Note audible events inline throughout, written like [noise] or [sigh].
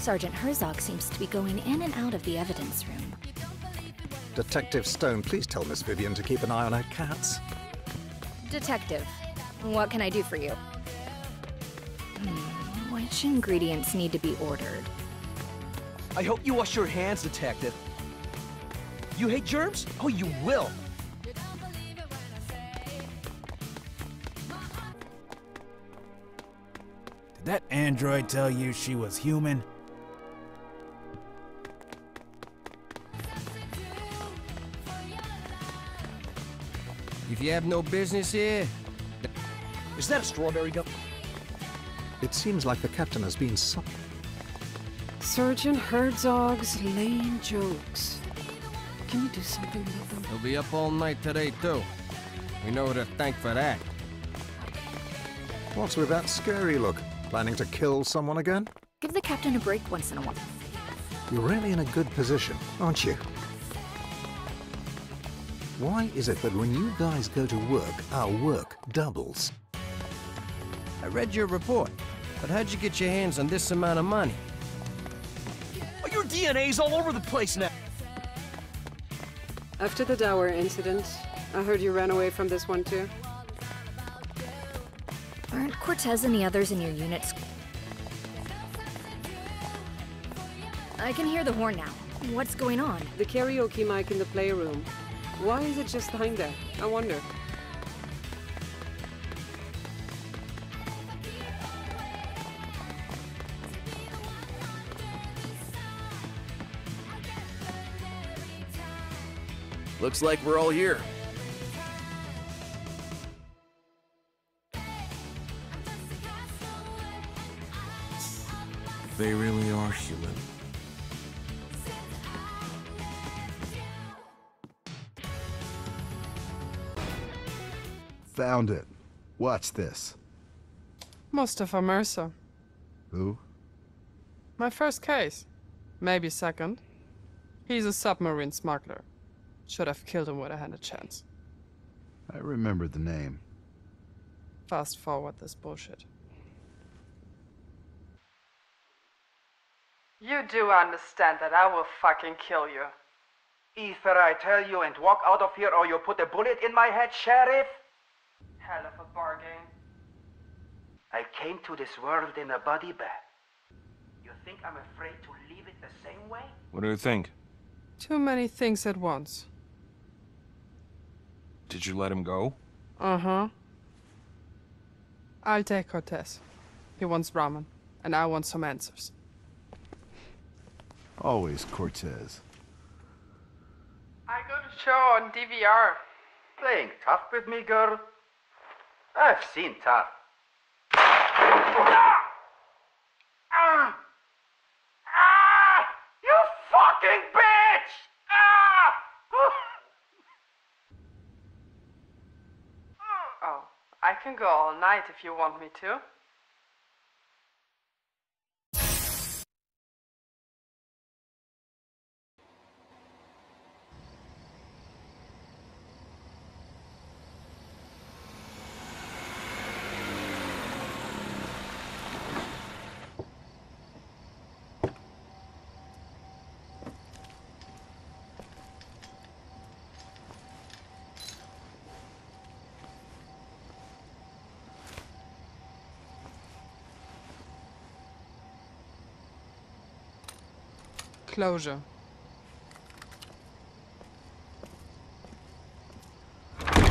Sergeant Herzog seems to be going in and out of the evidence room. Detective Stone, please tell Miss Vivian to keep an eye on her cats. Detective, what can I do for you? Hmm, which ingredients need to be ordered? I hope you wash your hands, Detective. You hate germs? Oh, you will. Did that android tell you she was human? If you have no business here, Is that a strawberry gum? It seems like the captain has been sub. Sergeant Herzog's lame jokes. Can you do something with them? he'll be up all night today, too. We know who to thank for that. What's with that scary look? Planning to kill someone again? Give the captain a break once in a while. You're really in a good position, aren't you? Why is it that when you guys go to work, our work doubles? I read your report, but how'd you get your hands on this amount of money? Oh, your DNA's all over the place now. After the Dower incident, I heard you ran away from this one too. Aren't Cortez and the others in your units? I can hear the horn now. What's going on? The karaoke mic in the playroom. Why is it just lying there? I wonder. Looks like we're all here. They really are human. Found it. Watch this. Mustafa Mercer. Who? My first case. Maybe second. He's a submarine smuggler. Should have killed him when I had a chance. I remember the name. Fast forward this bullshit. You do understand that I will fucking kill you. Either I tell you and walk out of here or you put a bullet in my head, Sheriff. Hell of a bargain. I came to this world in a body bag. You think I'm afraid to leave it the same way? What do you think? Too many things at once. Did you let him go? Uh huh. I'll take Cortez. He wants ramen, and I want some answers. Always Cortez. I got a show on DVR. Playing tough with me, girl? I've seen tough. Ah! Ah! Ah! You fucking bitch! Ah! Oh, I can go all night if you want me to. Closure. Damn,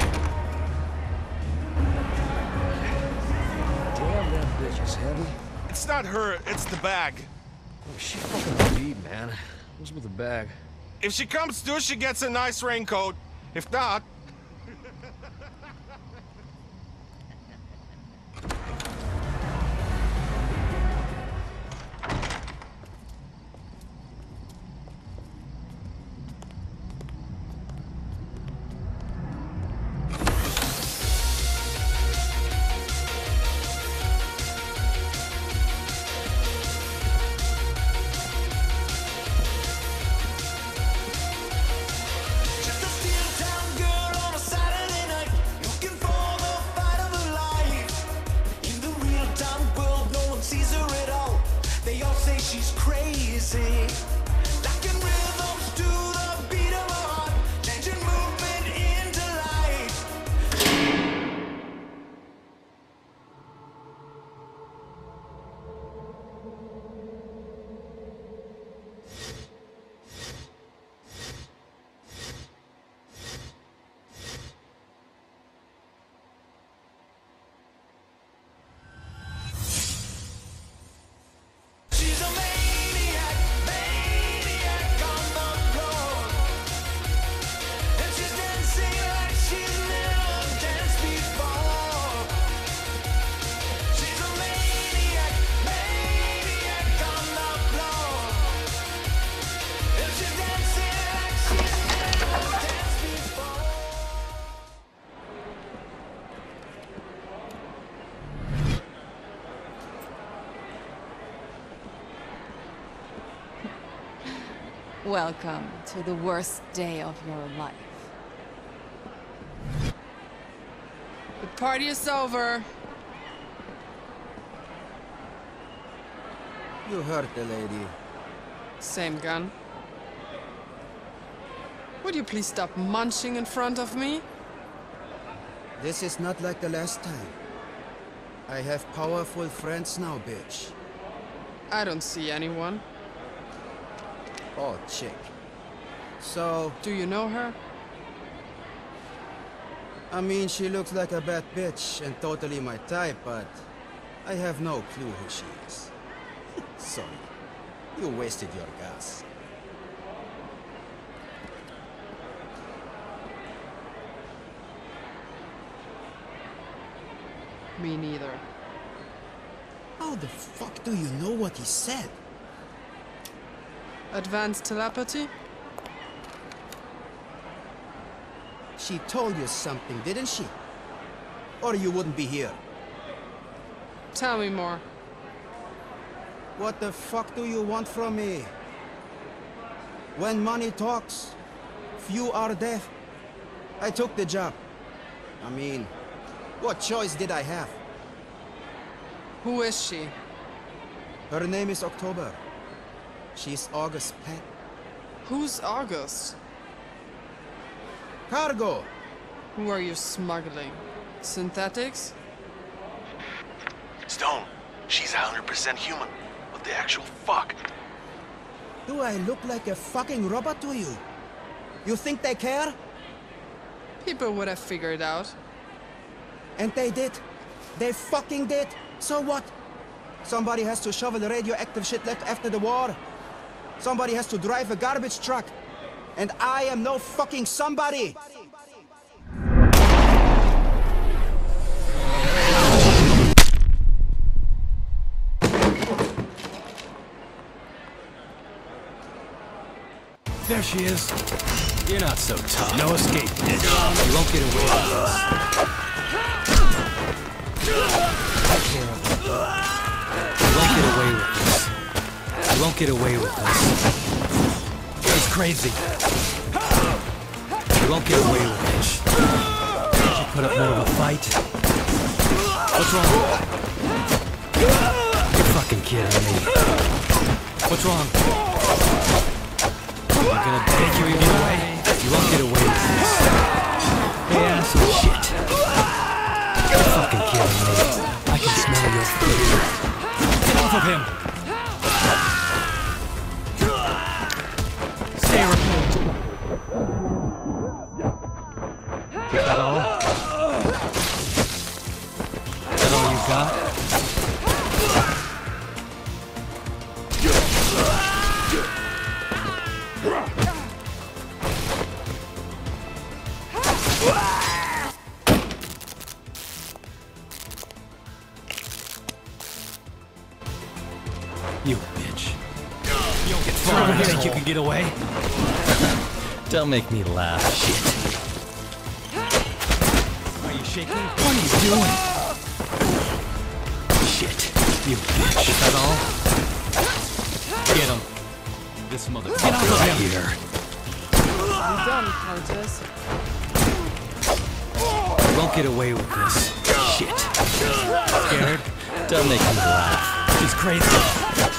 that bitch is heavy. It's not her, it's the bag. Oh, she fucking beat, man. What's with the bag? If she comes to, she gets a nice raincoat. If not, Welcome to the worst day of your life. The party is over. You hurt the lady. Same gun. Would you please stop munching in front of me? This is not like the last time. I have powerful friends now, bitch. I don't see anyone. Oh, chick. So, Do you know her? I mean, she looks like a bad bitch and totally my type, but I have no clue who she is. [laughs] Sorry. You wasted your gas. Me neither. How the fuck do you know what he said? Advanced telepathy? She told you something, didn't she? Or you wouldn't be here. Tell me more. What the fuck do you want from me? When money talks, few are deaf. I took the job. I mean, what choice did I have? Who is she? Her name is October. She's August pet. Who's August? Cargo! Who are you smuggling? Synthetics? Stone, she's 100% human. What the actual fuck? Do I look like a fucking robot to you? You think they care? People would have figured out. And they did. They fucking did. So what? Somebody has to shovel the radioactive shit left after the war. Somebody has to drive a garbage truck. And I am no fucking somebody. There she is. You're not so tough. No escape. bitch. You won't get away with this. Take care of it. You won't get away with this. You won't get away with this. He's crazy. You won't get away with this. She put up more of a fight. What's wrong? You're fucking kidding me. What's wrong? You're gonna take you get away. You won't get away with this. Hey, asshole. Shit. You're fucking kidding me. I can smell your fear. Get off of him. Don't make me laugh. Shit. Are you shaking? What are you doing? Shit. You bitch. That all? Get him. This mother. Get out of. Here. I'm done, Countess. You won't get away with this. Shit. Scared? Don't make me laugh. She's crazy.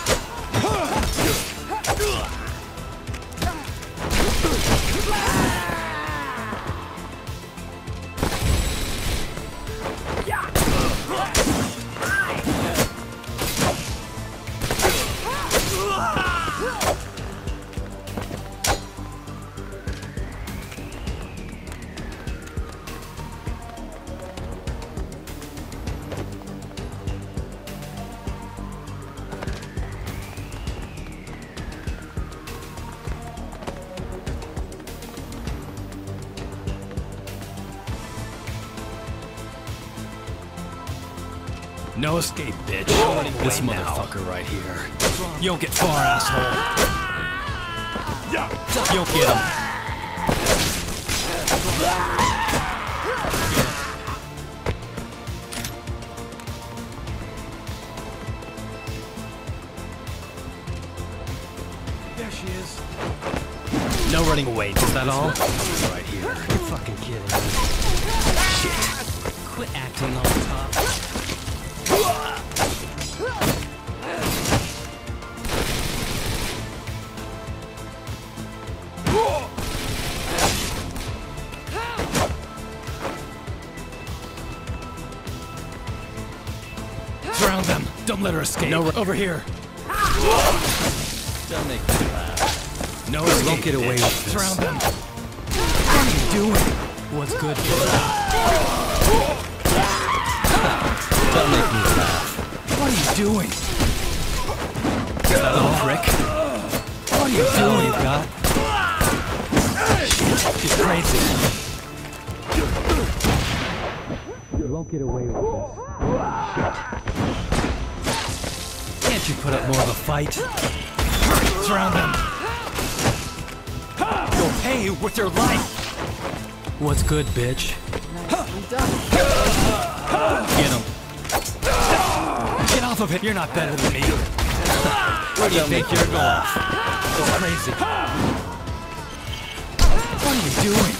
Escape, bitch. This motherfucker right here. You don't get far, asshole. You don't get him. There she is. No running away. Is that all? Right here. You're fucking kidding me. Shit. Quit acting on top. Don't let her escape. No, over here. Don't make me laugh. No, you won't get away with this. Surround them. What are you doing? What's good for Don't make me laugh. What are you doing? Is that all, prick? What are you doing, you got? She's crazy. You won't get away with this. You put up more of a fight? Surround them. You'll pay with your life. What's good, bitch? Get him. Get off of it. You're not better than me. Where do you think you're going? It's crazy. What are you doing?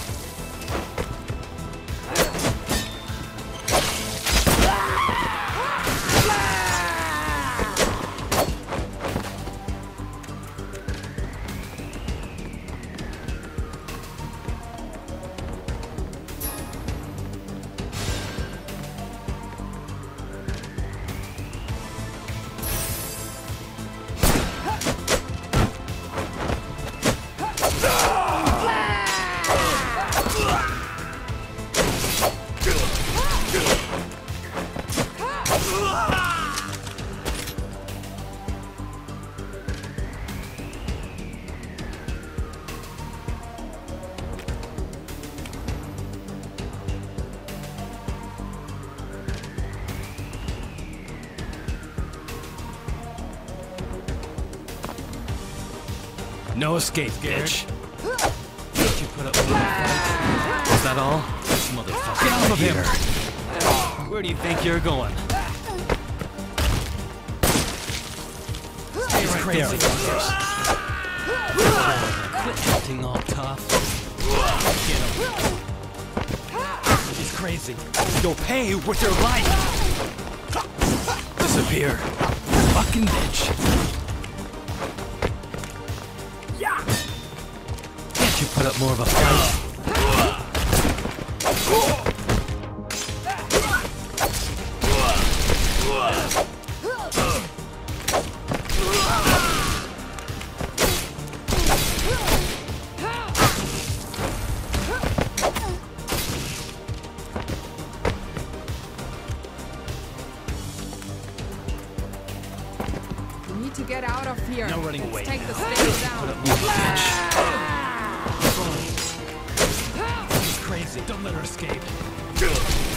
No escape, bitch. You put up with fight? Is that all? This motherfucker. Get off of him! Where do you think you're going? Stay right there. Quit acting all tough. Get him. She's crazy. You'll pay with your life! Disappear. Fucking bitch. Put up more of a fight? Escape.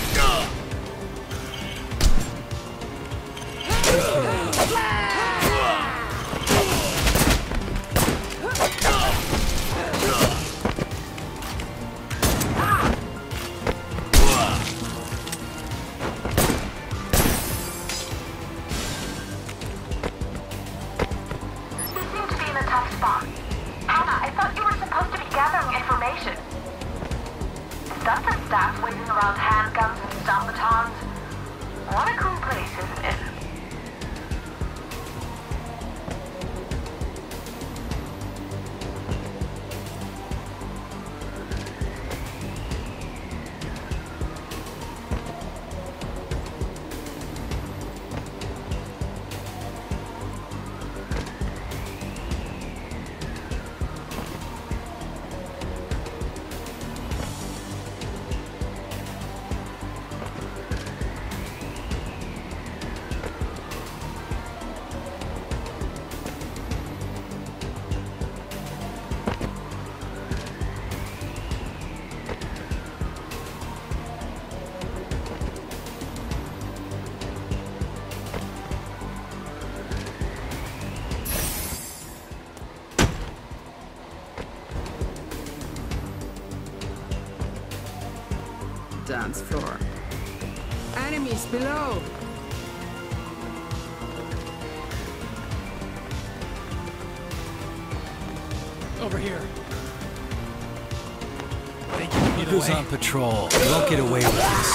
Who's on patrol. You won't get away with this.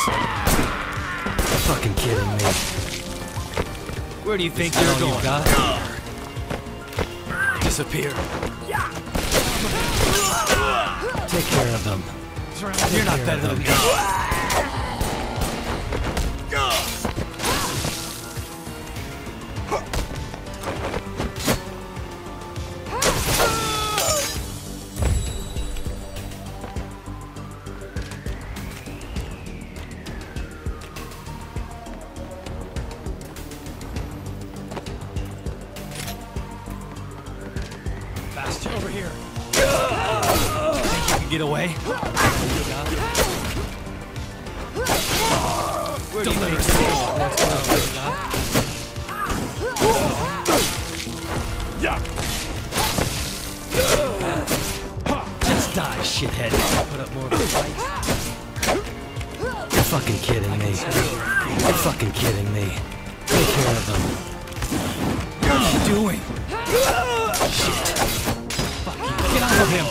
Fucking kidding me. Where do you think Is you're going? you got? Disappear. Take care of them. You're not better than me. Faster. Over here. Think you can get away? Where do you think That's what I. Just die, shithead. Put up more of a fight. You're fucking kidding me. You're fucking kidding me. Take care of them. What are you doing? Shit. Get off of him.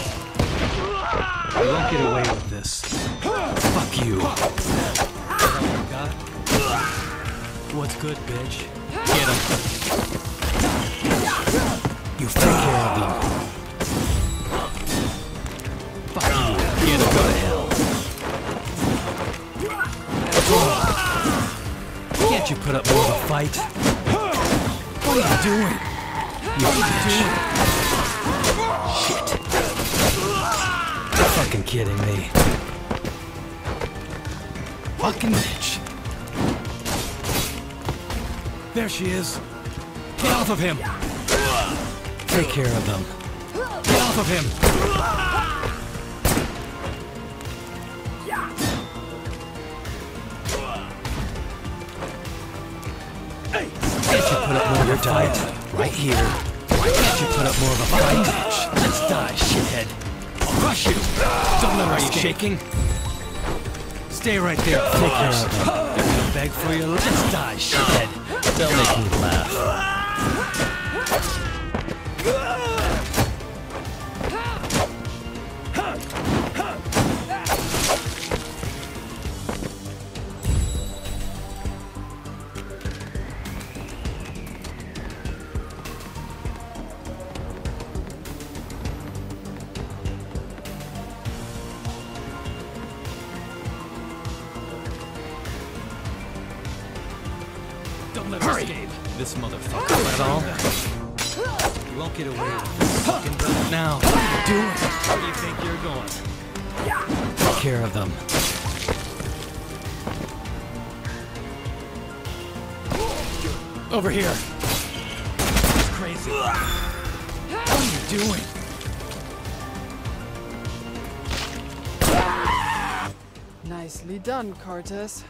You won't get away with this. Fuck you. What's good, bitch? Get him. You take care of them. Fuck you. Get him. Go to hell. Can't you put up more of a fight? What are you doing? You bitch. Kidding me. Fucking bitch. There she is. Get off of him. Take care of them. Get off of him. Can't you put up more of a fight? Right here. Why can't you put up more of a fight? Let's die, shithead. Crush you. Don't let her shaking? Stay right there. Take care of them. They're gonna beg for your life. Let's die, shithead. They'll make me laugh. Don't let her Hurry. escape. This motherfucker. Is that all? You won't get away with this fucking gun now. What are you doing? Where do you think you're going? Take care of them. Over here. It's crazy. What are you doing? Nicely done, Cortez.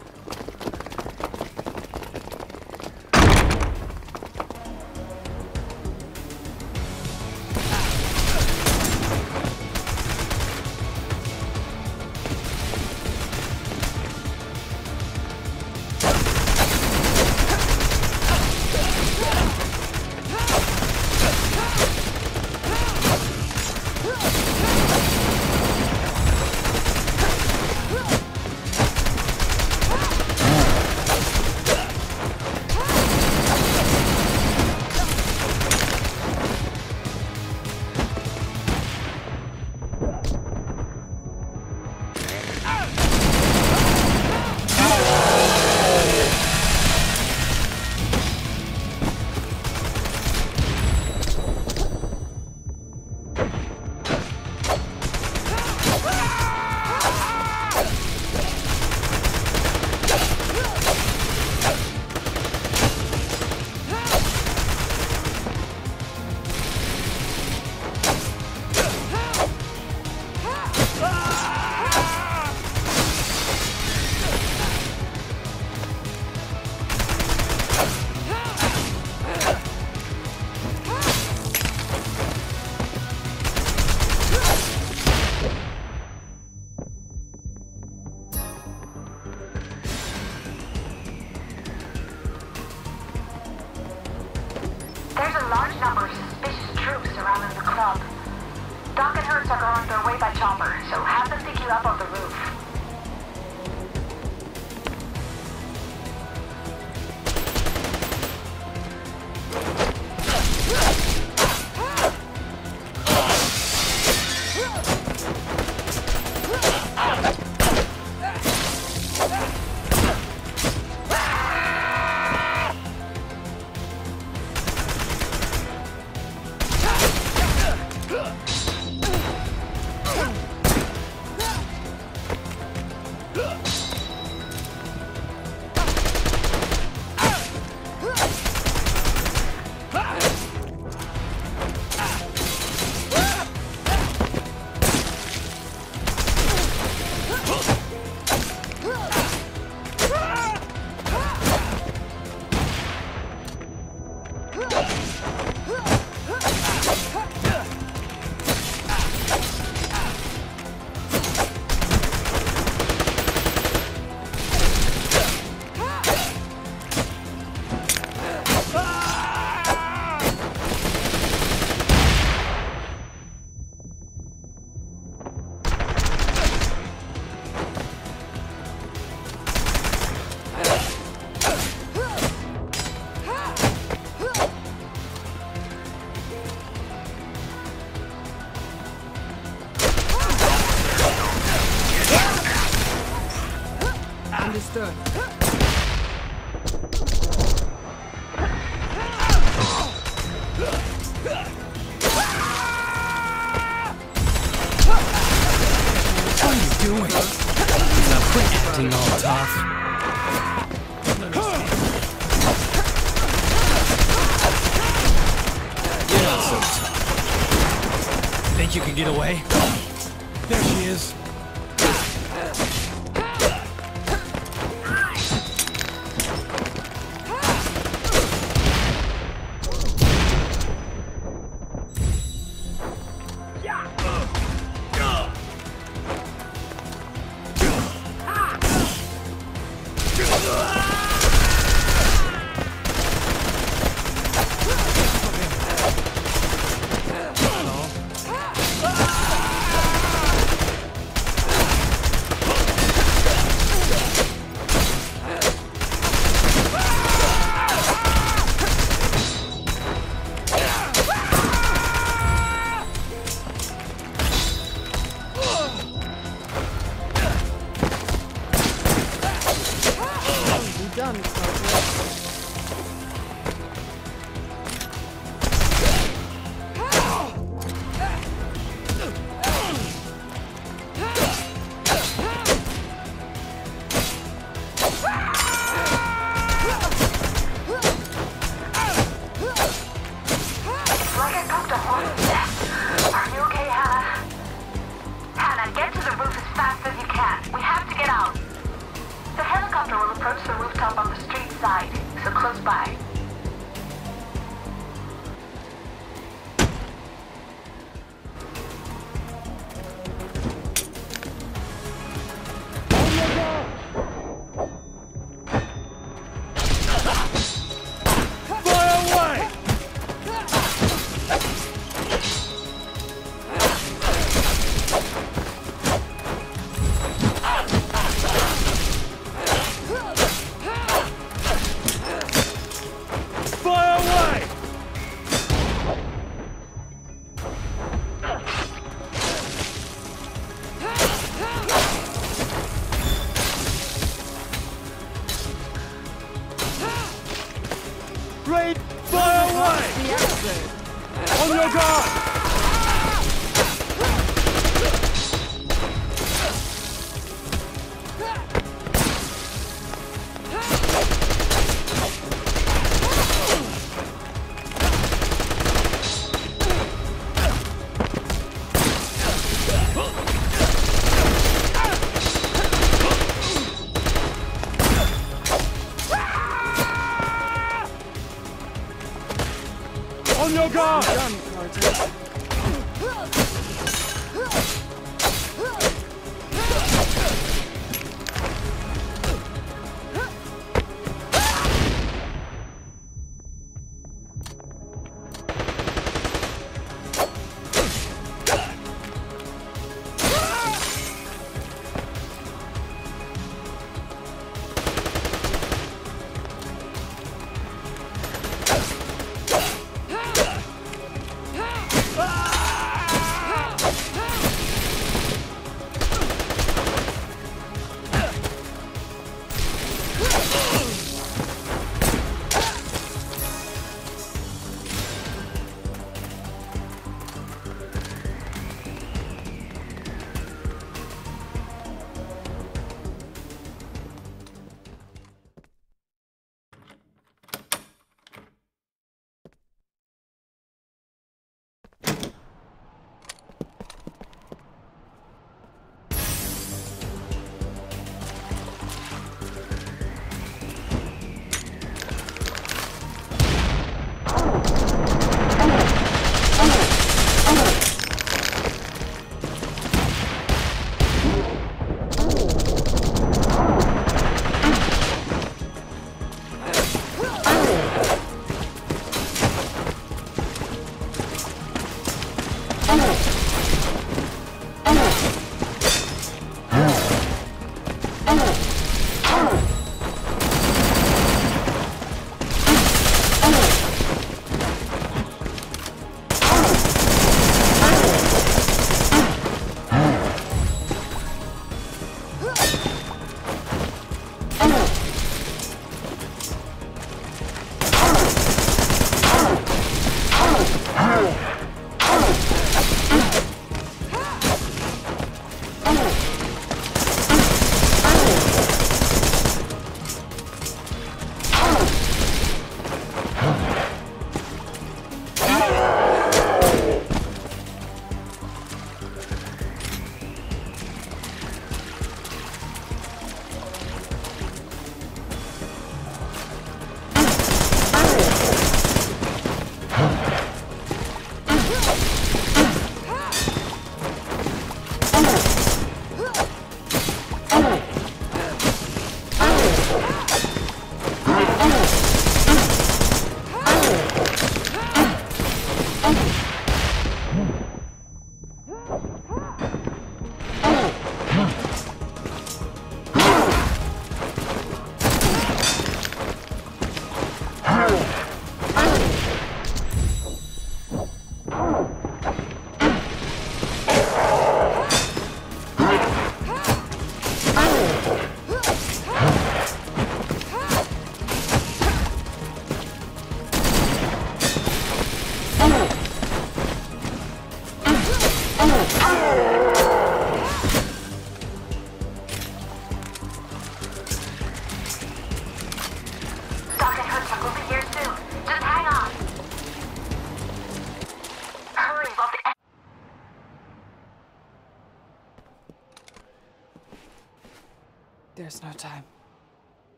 There's no time.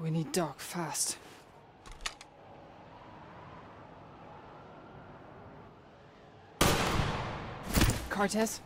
We need Doc fast. Cortez?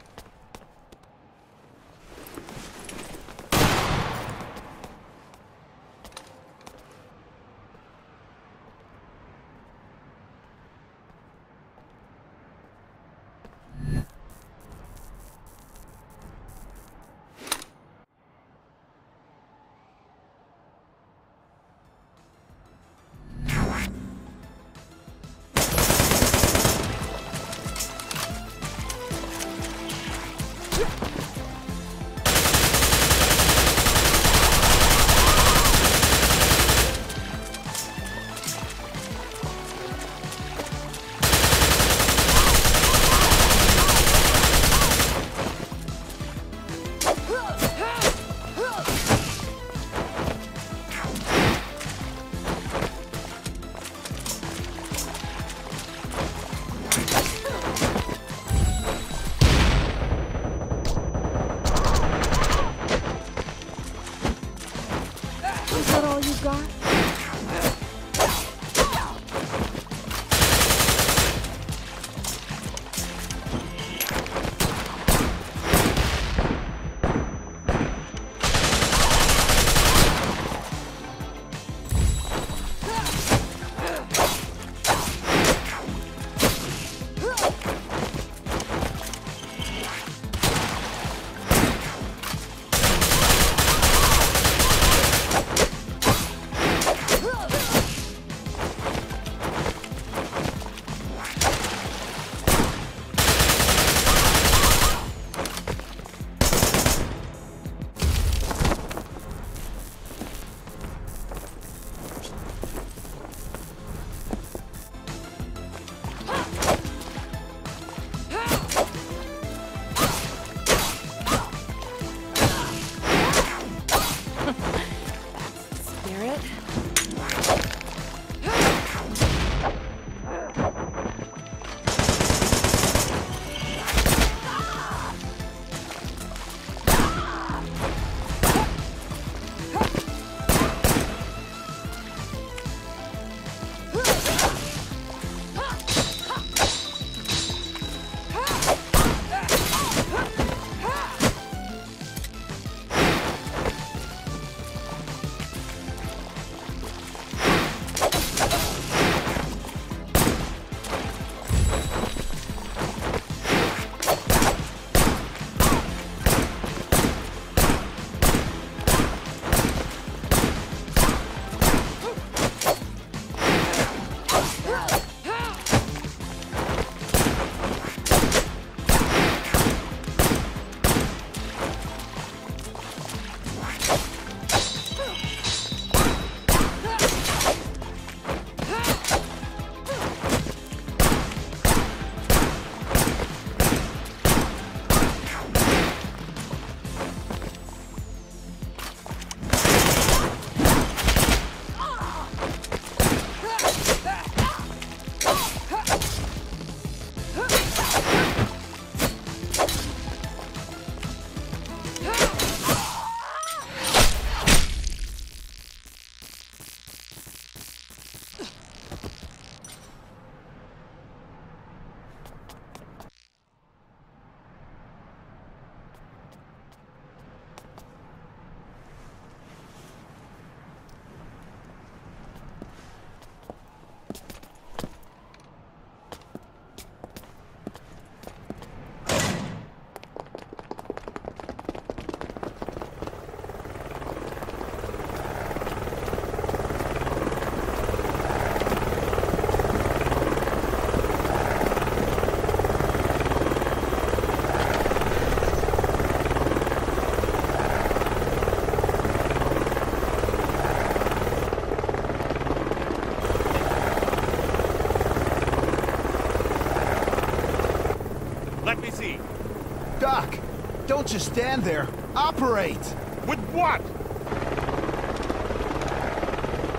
Don't just stand there. Operate! With what?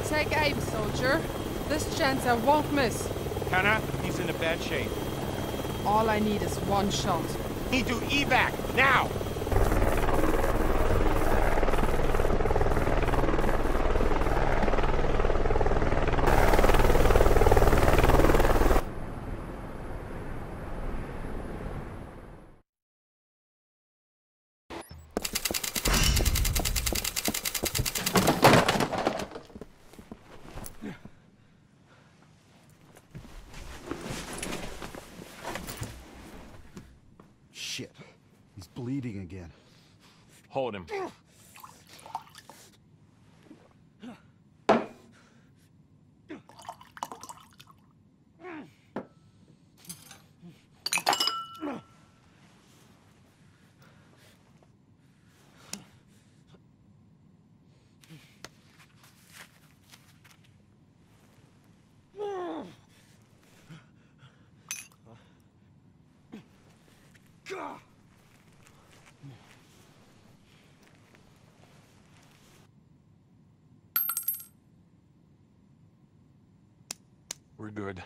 Take aim, soldier. This chance I won't miss. Hannah, he's in a bad shape. All I need is one shot. Need to evac, now! Shit. He's bleeding again. Hold him. We're good.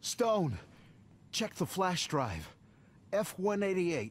Stone, check the flash drive. F-188.